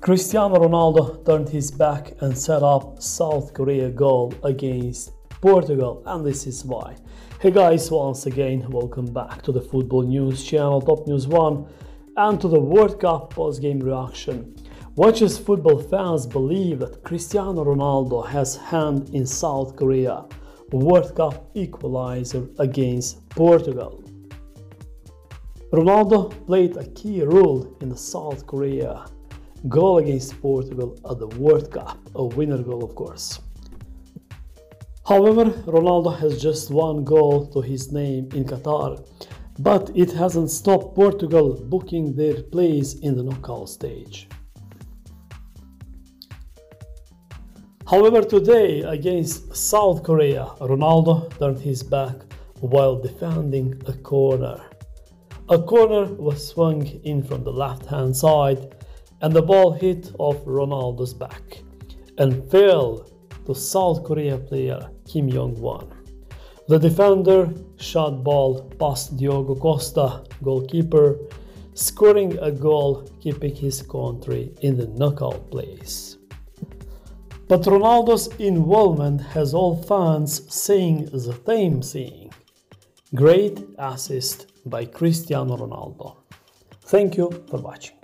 Cristiano Ronaldo turned his back and set up South Korea goal against Portugal and this is why. Hey guys, once again, welcome back to the Football News channel Top News 1 and to the World Cup post-game reaction. Watchers football fans believe that Cristiano Ronaldo has hand in South Korea World Cup equalizer against Portugal. Ronaldo played a key role in the South Korea goal against Portugal at the World Cup, a winner goal, of course. However, Ronaldo has just one goal to his name in Qatar, but it hasn't stopped Portugal booking their place in the knockout stage. However, today against South Korea, Ronaldo turned his back while defending a corner. A corner was swung in from the left hand side and the ball hit off Ronaldo's back and fell to South Korea player Kim Young-gwon. The defender shot ball past Diogo Costa, goalkeeper, scoring a goal keeping his country in the knockout place. But Ronaldo's involvement has all fans saying the same thing. Great assist by Cristiano Ronaldo. Thank you for watching.